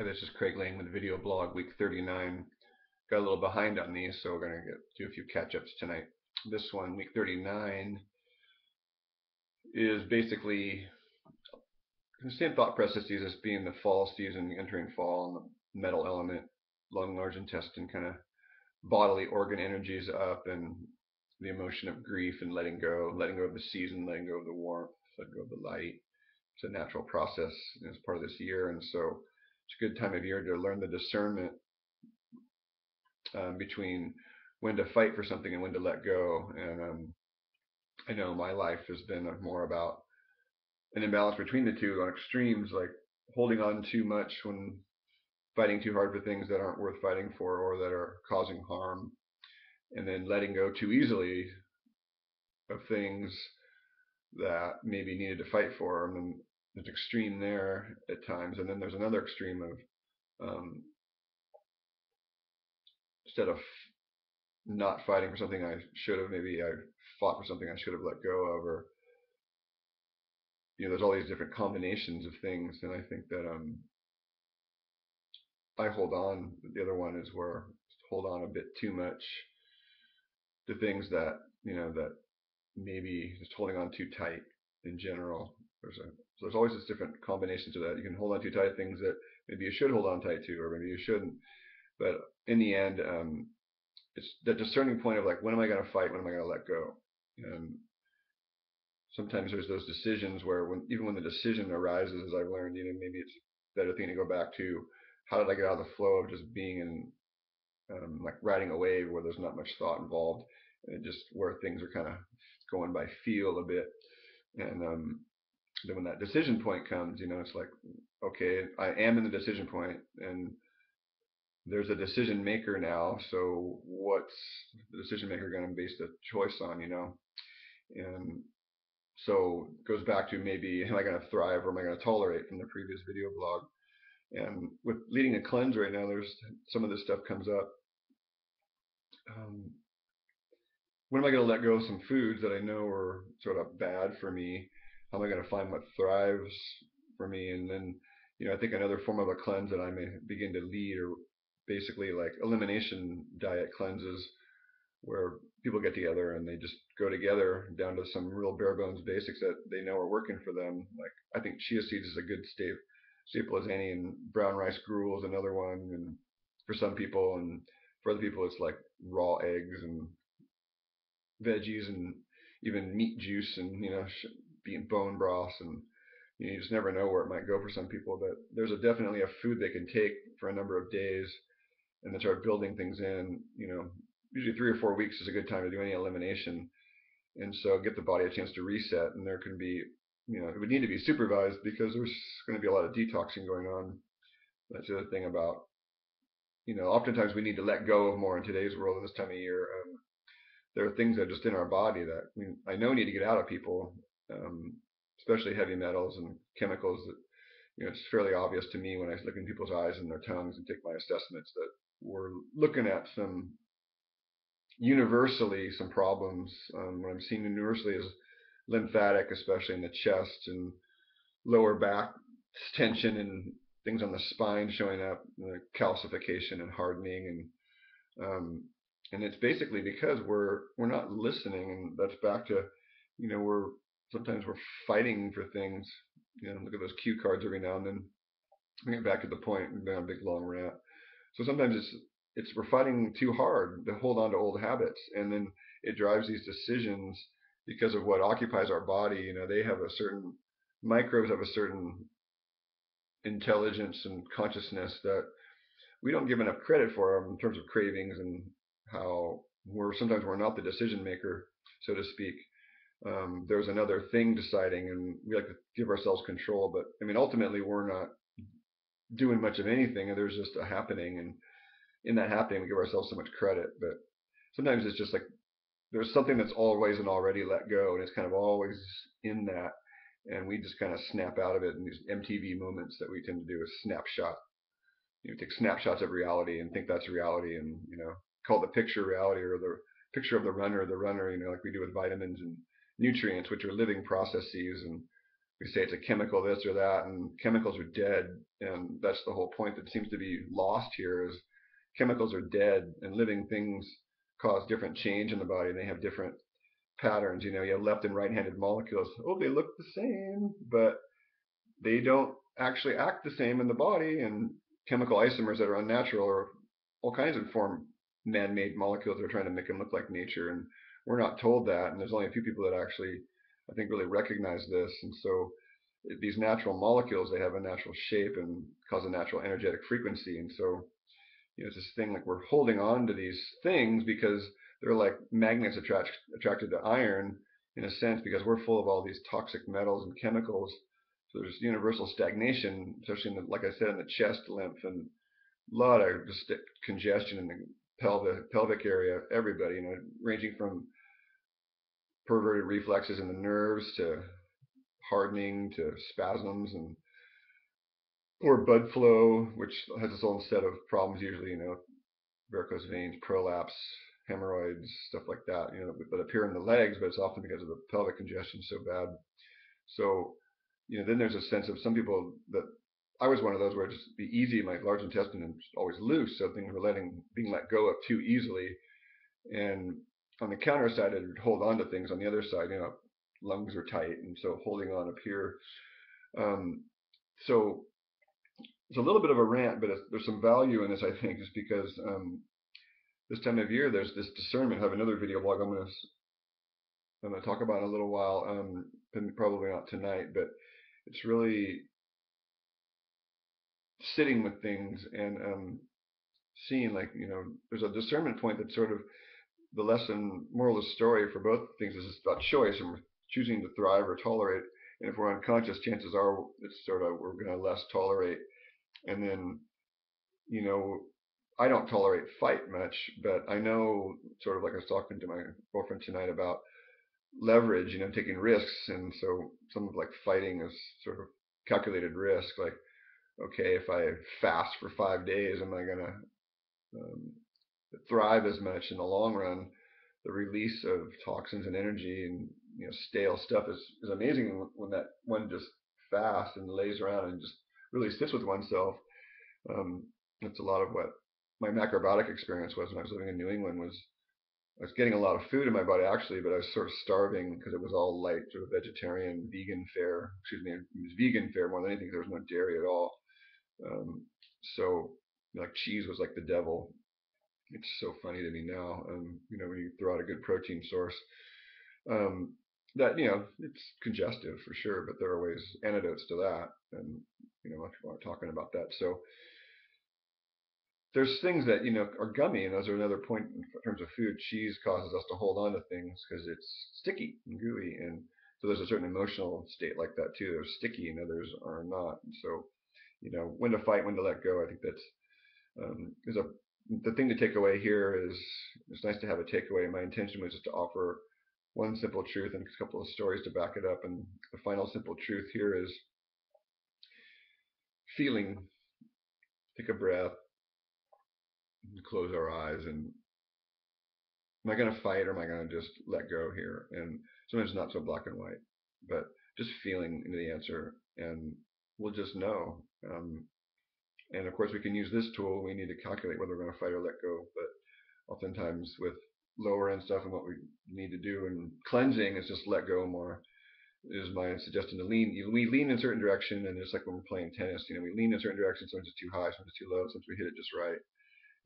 Hi, this is Craig Lang with Video Blog Week 39. Got a little behind on these, so we're going to do a few catch-ups tonight. This one, Week 39, is basically the same thought processes as being the fall season, entering fall, and the metal element, lung, large intestine, kind of bodily organ energies up, and the emotion of grief and letting go, letting go of the season, letting go of the warmth, letting go of the light. It's a natural process as part of this year, and so it's a good time of year to learn the discernment um, between when to fight for something and when to let go. And um, I know my life has been more about an imbalance between the two on extremes, like holding on too much when fighting too hard for things that aren't worth fighting for or that are causing harm, and then letting go too easily of things that maybe needed to fight for. There's extreme there at times, and then there's another extreme of um, instead of not fighting for something I should have, maybe I fought for something I should have let go of, or you know, there's all these different combinations of things, and I think that um, I hold on. The other one is where hold on a bit too much to things that you know that maybe just holding on too tight in general. There's a so there's always this different combinations of that. You can hold on too tight things that maybe you should hold on tight to, or maybe you shouldn't. But in the end, um, it's that discerning point of like, when am I going to fight? When am I going to let go? And sometimes there's those decisions where, when even when the decision arises, as I've learned, you know, maybe it's better thing to go back to how did I get out of the flow of just being in um, like riding a wave where there's not much thought involved, and just where things are kind of going by feel a bit. And um, then when that decision point comes, you know, it's like, okay, I am in the decision point, and there's a decision maker now. So what's the decision maker going to base the choice on, you know? And so it goes back to maybe am I going to thrive or am I going to tolerate from the previous video blog? And with leading a cleanse right now, there's some of this stuff comes up. Um, when am I going to let go of some foods that I know are sort of bad for me? How am I going to find what thrives for me? And then, you know, I think another form of a cleanse that I may begin to lead or basically like elimination diet cleanses where people get together and they just go together down to some real bare bones basics that they know are working for them. Like I think chia seeds is a good staple as any, and brown rice gruel is another one. And for some people, and for other people, it's like raw eggs and veggies and even meat juice and you know being bone broth and you, you just never know where it might go for some people. But there's a definitely a food they can take for a number of days and then start building things in. You know, usually three or four weeks is a good time to do any elimination, and so get the body a chance to reset. And there can be, you know, it would need to be supervised because there's going to be a lot of detoxing going on. That's the other thing about, you know, oftentimes we need to let go of more in today's world at this time of year. Um, there are things that are just in our body that I know need to get out of people, um, especially heavy metals and chemicals that you know, it's fairly obvious to me when I look in people's eyes and their tongues and take my assessments that we're looking at some universally some problems. Um, what I'm seeing universally is lymphatic, especially in the chest and lower back tension and things on the spine showing up, calcification and hardening, and um, and it's basically because we're we're not listening, and that's back to you know we're sometimes we're fighting for things. You know, look at those cue cards every now and then. Bring it back to the point. Been on a big long rant. So sometimes it's it's we're fighting too hard to hold on to old habits, and then it drives these decisions because of what occupies our body. You know, they have a certain microbes have a certain intelligence and consciousness that we don't give enough credit for in terms of cravings and how we're sometimes we're not the decision maker, so to speak. Um, there's another thing deciding, and we like to give ourselves control. But I mean, ultimately, we're not doing much of anything, and there's just a happening, and in that happening, we give ourselves so much credit. But sometimes it's just like there's something that's always and already let go, and it's kind of always in that, and we just kind of snap out of it in these MTV moments that we tend to do a snapshot. You know, take snapshots of reality and think that's reality, and you know, call the picture reality or the picture of the runner, the runner. You know, like we do with vitamins and nutrients, which are living processes, and we say it's a chemical this or that, and chemicals are dead, and that's the whole point that seems to be lost here is chemicals are dead, and living things cause different change in the body, and they have different patterns. You know, you have left and right-handed molecules. Oh, they look the same, but they don't actually act the same in the body, and chemical isomers that are unnatural or all kinds of form man-made molecules that are trying to make them look like nature, and we're not told that, and there's only a few people that actually I think really recognize this. And so eh, these natural molecules, they have a natural shape and cause a natural energetic frequency. And so, you know, it's this thing like we're holding on to these things because they're like magnets attract, attracted to iron in a sense because we're full of all these toxic metals and chemicals. So there's universal stagnation, especially in the, like I said, in the chest lymph and a lot of just congestion in the pelvic pelvic area. Everybody, you know, ranging from perverted reflexes in the nerves to hardening to spasms and poor blood flow, which has its own set of problems usually, you know, varicose veins, prolapse, hemorrhoids, stuff like that, you know, that appear in the legs, but it's often because of the pelvic congestion so bad. So, you know, then there's a sense of some people that I was one of those where it just be easy, my large intestine is always loose, so things were letting being let go of too easily. And on the counter side, I'd hold on to things. On the other side, you know, lungs are tight, and so holding on up here. Um, so it's a little bit of a rant, but there's some value in this, I think, just because um, this time of year there's this discernment. I have another video blog I'm going to I'm going to talk about in a little while, um, probably not tonight, but it's really sitting with things and um, seeing like you know there's a discernment point that sort of the lesson, moral of the story for both things is about choice and choosing to thrive or tolerate. And if we're unconscious, chances are it's sort of we're going to less tolerate. And then, you know, I don't tolerate fight much, but I know sort of like I was talking to my girlfriend tonight about leverage, you know, taking risks. And so some of like fighting is sort of calculated risk. Like, okay, if I fast for five days, am I going to um, thrive as much in the long run. The release of toxins and energy and you know stale stuff is, is amazing when that one just fasts and lays around and just really sits with oneself. Um, that's a lot of what my macrobiotic experience was when I was living in New England was I was getting a lot of food in my body actually, but I was sort of starving because it was all light, sort of vegetarian, vegan fare. Excuse me, it was vegan fare more than anything. There was no dairy at all. Um, so like cheese was like the devil it's so funny to me now. Um, you know, when you throw out a good protein source, um, that you know it's congestive for sure, but there are ways antidotes to that, and you know, people aren't talking about that. So there's things that you know are gummy, and those are another point in terms of food. Cheese causes us to hold on to things because it's sticky and gooey, and so there's a certain emotional state like that too. There's sticky, and others are not. And so, you know, when to fight, when to let go. I think that's um, is a the thing to take away here is it's nice to have a takeaway. My intention was just to offer one simple truth and a couple of stories to back it up. And the final simple truth here is feeling. Take a breath, close our eyes, and am I going to fight or am I going to just let go here? And sometimes it's not so black and white, but just feeling into the answer, and we'll just know. Um, and of course, we can use this tool. We need to calculate whether we're going to fight or let go. But oftentimes, with lower end stuff and what we need to do and cleansing is just let go more. Is my suggestion to lean? We lean in a certain direction, and it's like when we're playing tennis. You know, we lean in a certain direction. Sometimes it's too high, sometimes it's too low. Sometimes we hit it just right.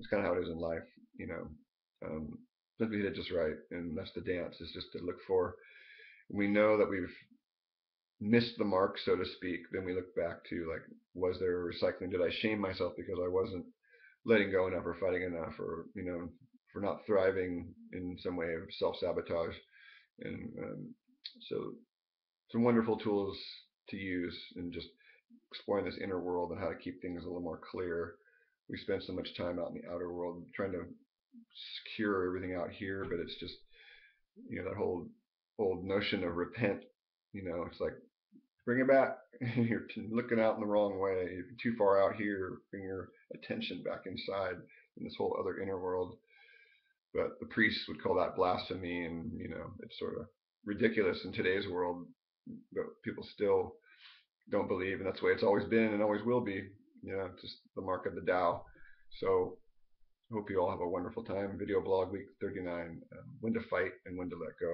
It's kind of how it is in life. You know, um, sometimes we hit it just right, and that's the dance. Is just to look for. We know that we've missed the mark, so to speak, then we look back to like, was there recycling? Did I shame myself because I wasn't letting go enough or fighting enough or, you know, for not thriving in some way of self sabotage? And um, so some wonderful tools to use and just exploring this inner world and how to keep things a little more clear. We spend so much time out in the outer world trying to secure everything out here, but it's just, you know, that whole old notion of repent you know, it's like bring it back. You're looking out in the wrong way. You're too far out here. Bring your attention back inside in this whole other inner world. But the priests would call that blasphemy, and you know, it's sort of ridiculous in today's world. But people still don't believe, and that's the way it's always been and always will be. You know, just the mark of the Tao. So hope you all have a wonderful time. Video blog week 39, um, when to fight and when to let go.